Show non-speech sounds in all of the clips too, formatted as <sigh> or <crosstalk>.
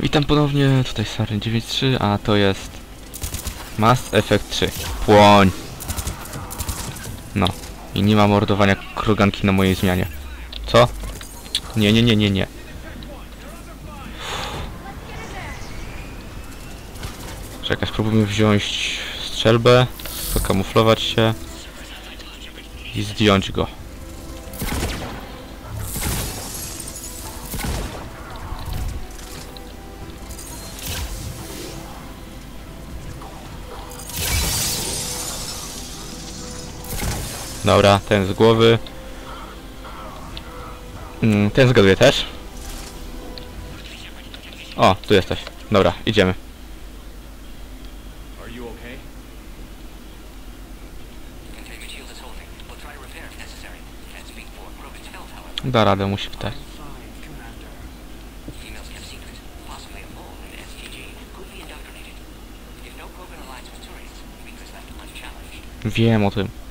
Witam ponownie, tutaj Saren 93, a to jest Mass Effect 3. Płoń! No. I nie ma mordowania kruganki na mojej zmianie. Co? Nie, nie, nie, nie, nie. Czekaj, spróbujmy wziąć strzelbę, zakamuflować się i zdjąć go. Dobra, ten z głowy. Mm, ten zgaduje też. O, tu jesteś. Dobra, idziemy. Da radę, musi pytać. Females kept secret.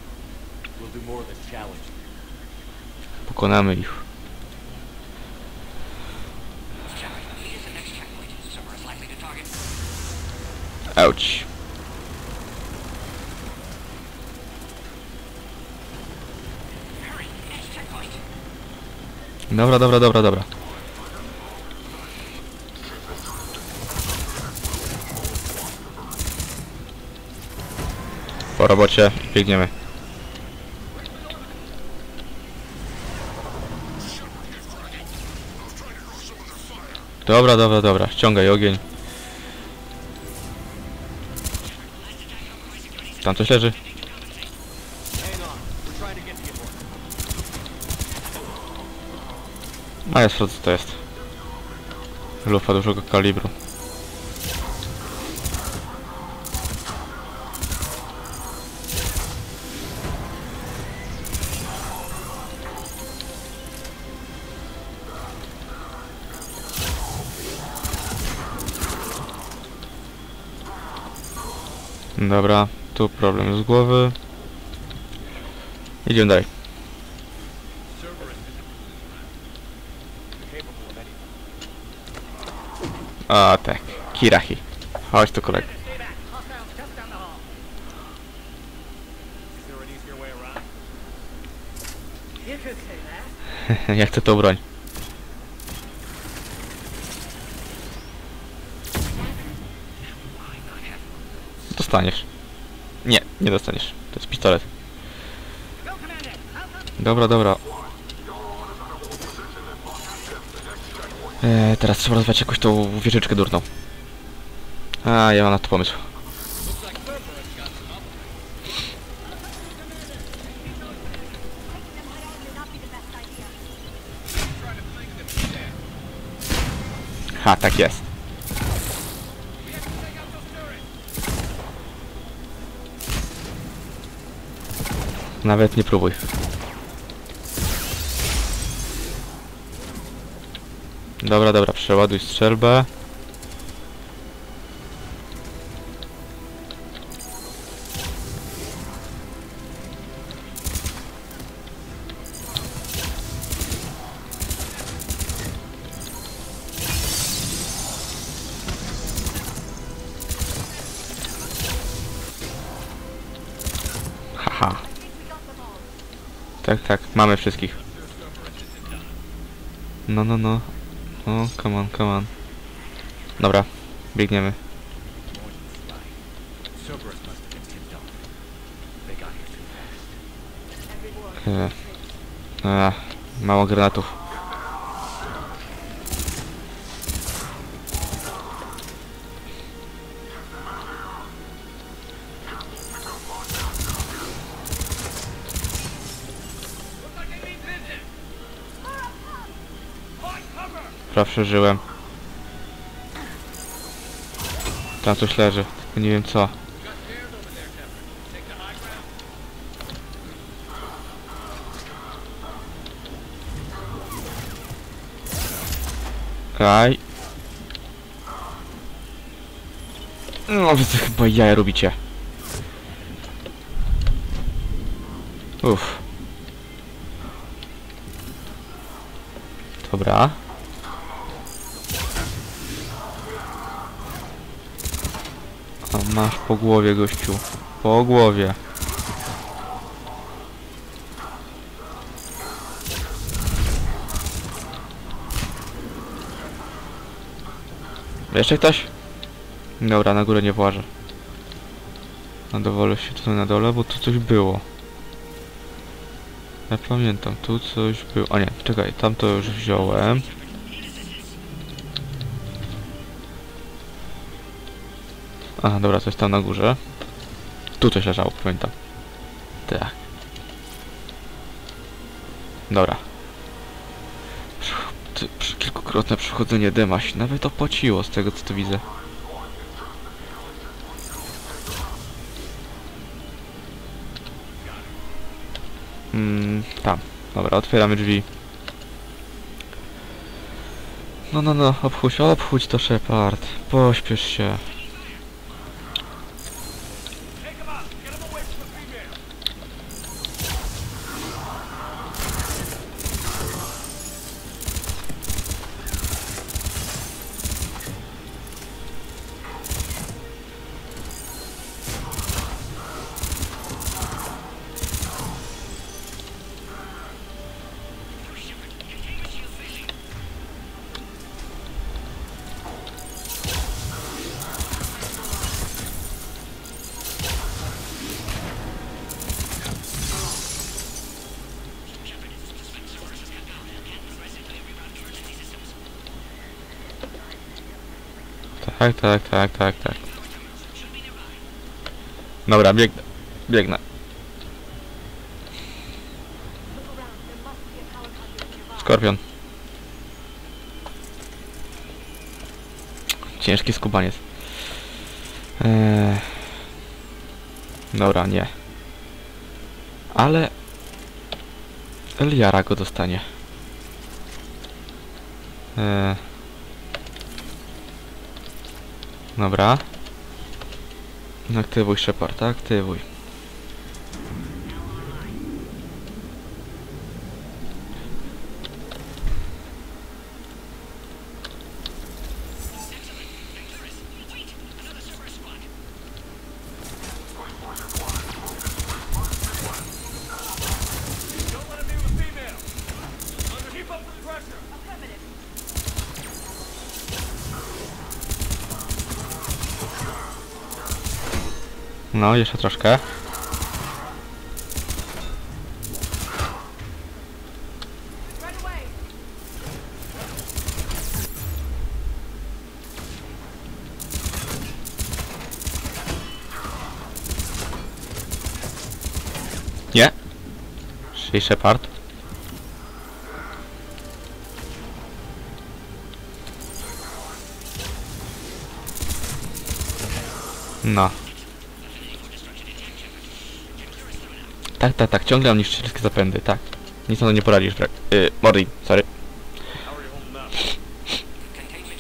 Hurry! Next checkpoint! Dobra, dobra, dobra, dobra. Po robocie biegniemy. Dobra, dobra, dobra. Ściągaj ogień. Tam coś leży. A sprawdzę co to jest. Lufa dużego kalibru. Dobra, tu problem z głowy. Idziemy dalej. A tak, Kirahi. Chodź tu kolego. Is there an easier way around? Ja chcę tą broń. Dostaniesz. Nie, nie dostaniesz. To jest pistolet. Dobra, dobra. Eee, teraz trzeba rozwać jakąś tą wieżyczkę durną. A, ja mam na to pomysł. Ha, tak jest. Nawet nie próbuj. Dobra, dobra, przeładuj strzelbę. Tak, tak, mamy wszystkich. No, no, no. No, come on, come on. Dobra, biegniemy. Cerberus must have Prawie przeżyłem. Tam coś leży, tylko nie wiem co. Kaj. No wy to chyba jaja robicie. Uff. Dobra. A masz po głowie, gościu. Po głowie. Jeszcze ktoś? Dobra, na górę nie włażę. Na dowolę się tutaj na dole, bo tu coś było. Ja pamiętam, tu coś było. A nie, czekaj, tam to już wziąłem. Aha, dobra, jest tam na górze. Tu coś leżało, pamiętam. Tak. Dobra. Kilkukrotne przechodzenie dyma się nawet opłaciło z tego co tu widzę. Mm, tam. Dobra, otwieramy drzwi. No, no, no, obchódź, obchódź to Shepard. Pośpiesz się. Tak, tak, tak, tak, tak. Dobra, biegnę. Biegnę. Skorpion. Ciężki skubaniec. Eee... Dobra, nie. Ale... Eliara go dostanie. Eee... Dobra. Aktywuj Shepard, aktywuj. No, jeszcze troszkę. Nie. Czyli Shepard. No. Tak, tak, tak, ciągle mam niszczyć wszystkie zapędy, tak. Nic na to nie poradzisz, brak. Yy, Mordi, sorry. How are you holding up? Containment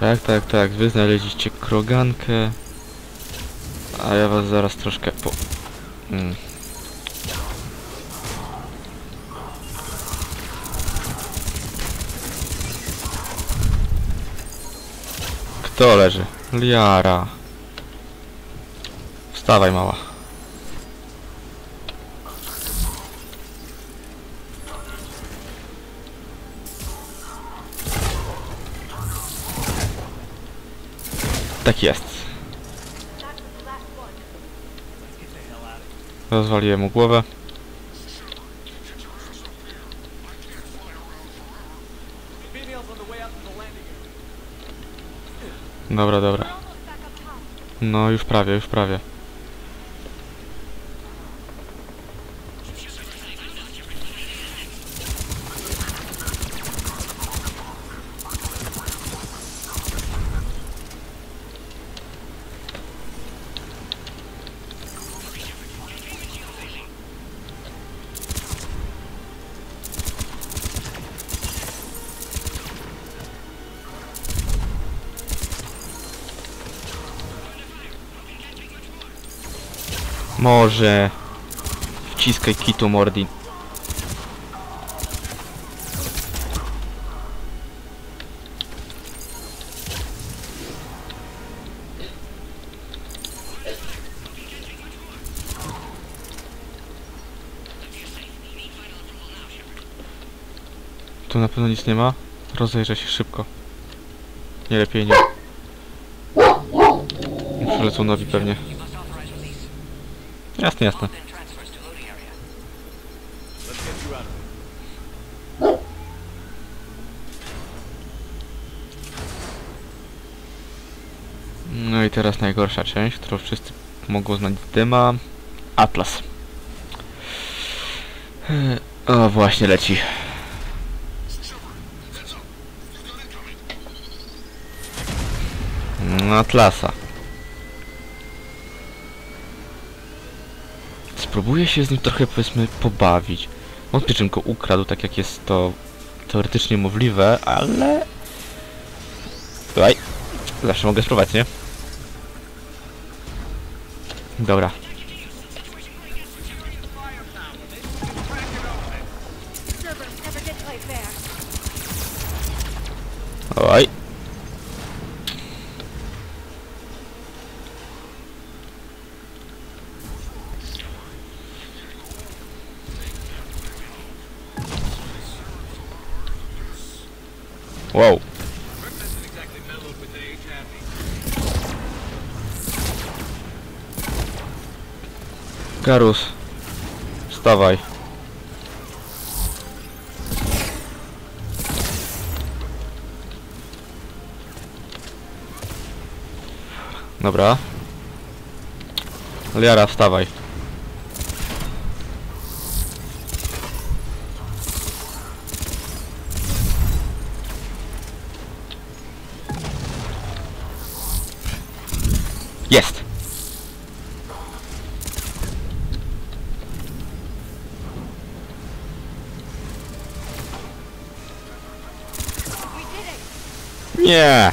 Tak, tak, tak, wy znaleźliście krogankę. A ja was zaraz troszkę po... Mm. Kto leży? Liara. Wstawaj mała. Out to the landing area. Dobra, dobra. No już prawie, już prawie. Może... Wciskaj kitu Mordi. Tu na pewno nic nie ma. Rozejrzę się szybko. Nie lepiej nie. Przylecą nowi pewnie. Of here. No i teraz najgorsza część, którą wszyscy mogą znać z dyma. Atlas. O, właśnie leci. Atlasa. Spróbuję się z nim trochę, powiedzmy, pobawić. Wątpię, czym go ukradł, tak jak jest to teoretycznie możliwe, ale... Słuchaj, zawsze mogę spróbować, nie? Dobra. Oj. Garus. Wstawaj. Dobra. Liara, wstawaj. Jest! Nie!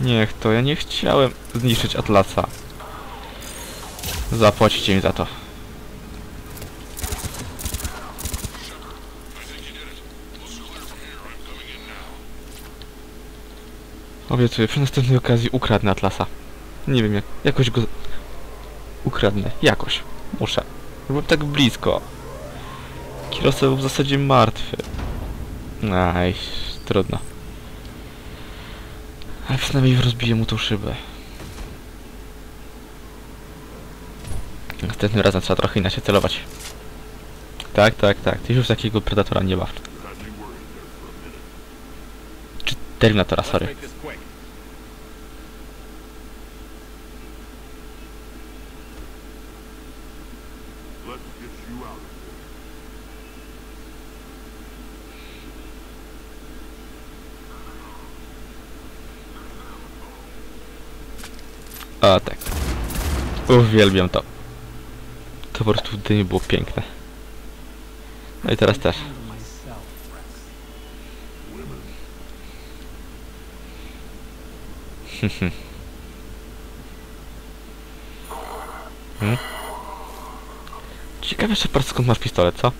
Niech to, ja nie chciałem zniszczyć Atlasa. Zapłacicie mi za to. Obiecuję, przy następnej okazji ukradnę Atlasa. Nie wiem jak, jakoś go... Ukradnę, jakoś. Muszę. Było tak blisko. Kirosa był w zasadzie martwy. Aj, trudno. Ale przynajmniej rozbiję mu tą szybę. Następnym razem trzeba trochę inaczej celować. Tak, tak, tak. Ty już takiego Predatora nie baw. Czy Terminatora, sorry. Uwielbiam to. To po prostu w było piękne. No i teraz też. <laughs> Hmm? Ciekawe, Shepard, skąd masz pistolet, co?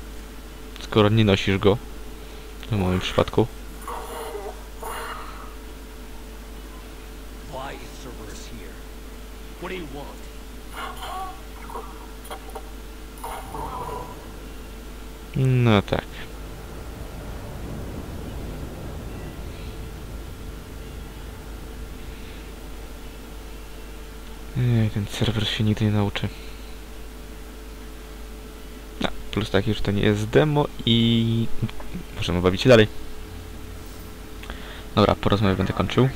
Skoro nie nosisz go. W moim przypadku. Why is Cerberus here? What do you want? No tak. Ej, ten serwer się nigdy nie nauczy. No, plus taki, że to nie jest demo i możemy bawić się dalej. Dobra, po rozmowie będę kończył.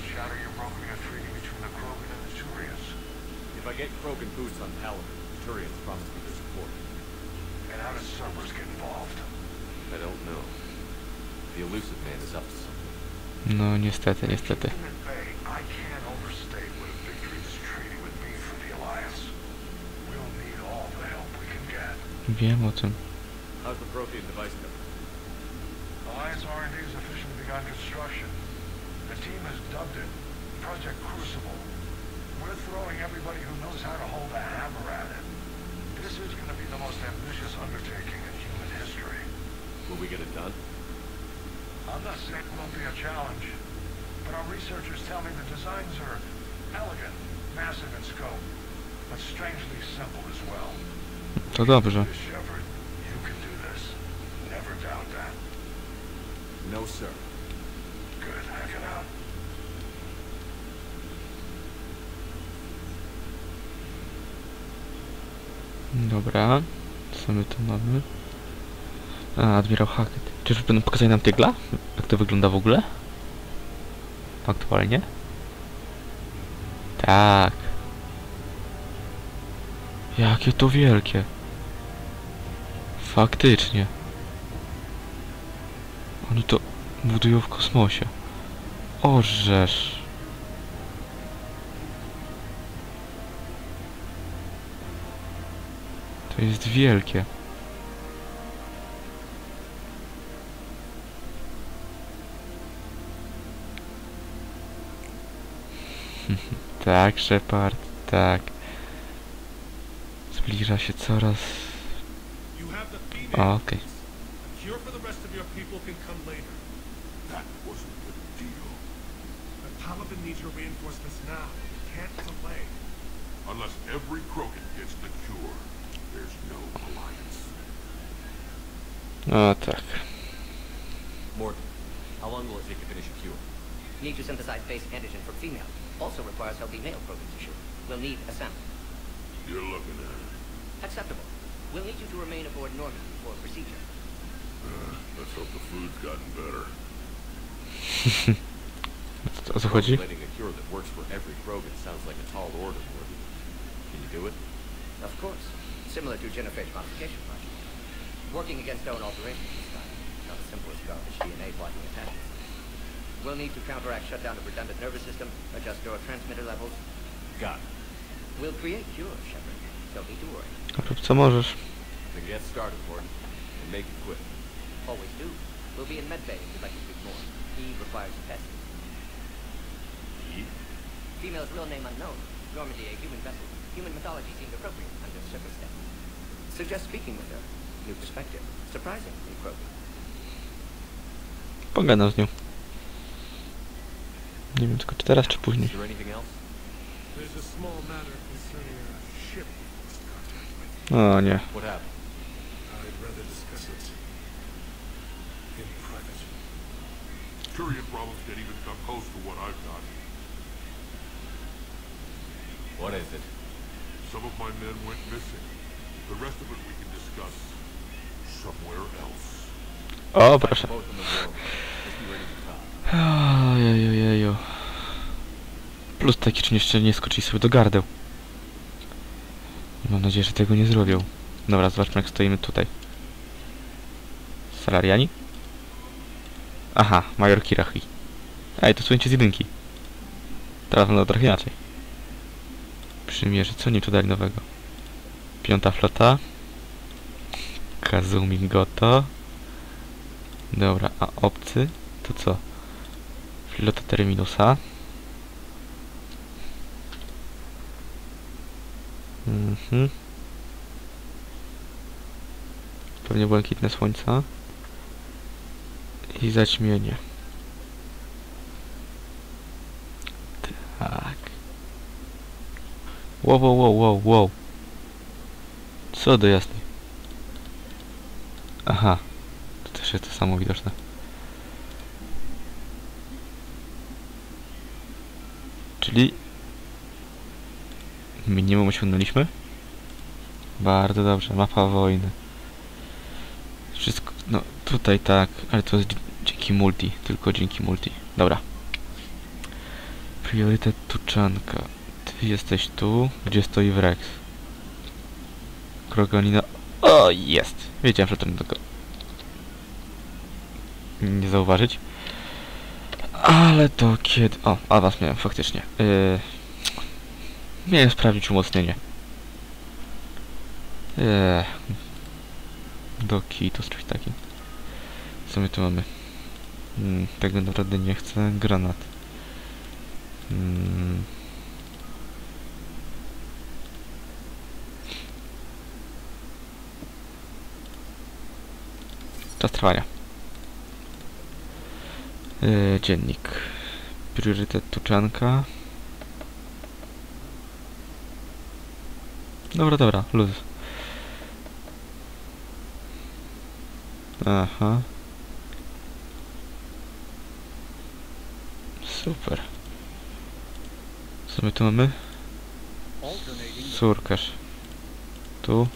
Shadow, you're brokering Wiem o tym. How's the Prothean device coming? Alliance R&D has officially begun construction. The team has dubbed it Project Crucible. We're throwing everybody who knows how to hold a hammer at it. This is going to be the most ambitious undertaking in human history. Will we get it done? I'm not saying it won't be a challenge, but our researchers tell me the designs are elegant, massive in scope, but strangely simple as well. To dobrze. No. Dobra. Co my tu mamy? A, Admirał Hackett. Czyż będą pokazali nam tygla? Jak to wygląda w ogóle? Aktualnie? Tak. Jakie to wielkie. Faktycznie. Oni to budują w kosmosie. Orzesz. To jest wielkie. <laughs> tak, Shepard, tak. Zbliża się coraz... Okej. A cure for the rest of your people can come later. That wasn't the deal. The Taliban needs your reinforcements now. Can't delay. Unless every Krogan gets the cure, there's no alliance. O tak. Morgan, how long will it take to finish a cure? Need to synthesize base antigen from female. Also requires healthy male protein tissue. We'll need a sample. You're looking at it. Acceptable. We'll need you to remain aboard Normandy for procedure. Uh, let's hope the food's gotten better. O co chodzi? Formulating a cure that works for every Krogan sounds like a tall order, Morgan. Can you do it? Of course. Similar to Jennifer's modification project. Working against own alterations this time. Not as simple as garbage DNA blocking attachments. We'll need to counteract shutdown of redundant nervous system, adjust neurotransmitter levels. Got it. We'll create cure, Shepard. Don't need to worry. Rób co możesz. Then get started, Morgan. And make it quick. Always do. We'll be in medbay if you'd like to speak more. Eve requires testing. Eve? Female's real name unknown. Normandy, a human vessel. Human mythology seemed appropriate under circumstances. Suggest speaking with her. New perspective. Surprising in Krogan. Pogadam z nią. Nie wiem tylko czy teraz, czy później. Is there anything else? There's a small matter concerning a ship we must contact with. O nie. What happened? I'd rather discuss it in private. Turian problems can't even come close to what I've got. What is it? Some of my men went missing. The rest of it we can discuss somewhere else. O, proszę. Ojejojeju. Plus taki czyn jeszcze nie skoczyli sobie do gardeł. Mam nadzieję, że tego nie zrobią. Dobra, zobaczmy jak stoimy tutaj. Salariani? Aha, Major Kirachi. Ej, to słuchajcie z jedynki. Teraz wygląda trochę inaczej. Przymierzy, co nie tu dali nowego? Piąta flota. Kazumi Goto. Dobra, a obcy? To co? Flota Terminusa. Mhm. Pewnie błękitne słońca. I zaćmienie. Tak. Wow, wow, wow, wow, wow. Co do jasnej. Aha. To też jest to samo widoczne. Czyli minimum osiągnęliśmy? Bardzo dobrze, mapa wojny. Wszystko, no tutaj tak, ale to jest dzięki multi, tylko dzięki multi. Dobra. Priorytet tuczanka. Ty jesteś tu, gdzie stoi Wrex. Kroganina. O, jest! Wiedziałem, że nie tego. Nie zauważyć. Ale to kiedy... O, awans miałem faktycznie. Yy... Miałem sprawdzić umocnienie. Eee. Doki to coś takiego. Co my tu mamy? Hmm, tego naprawdę nie chcę. Granat. Hmm. Czas trwania. Eee, dziennik. Priorytet tuczanka. Dobra, dobra, luz. Aha. Super. Co my tu mamy? Córkarz. Tu.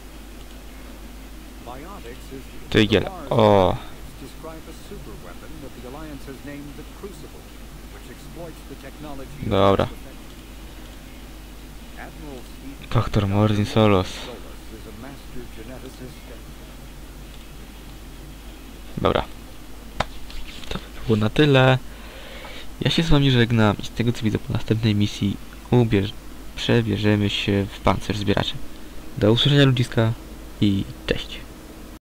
Tygiel. O. Dobra. Doktor Morzin Solos. Dobra. To by było na tyle. Ja się z wami żegnam i z tego co widzę po następnej misji ubierz, przebierzemy się w pancerz zbieraczy. Do usłyszenia ludziska i cześć.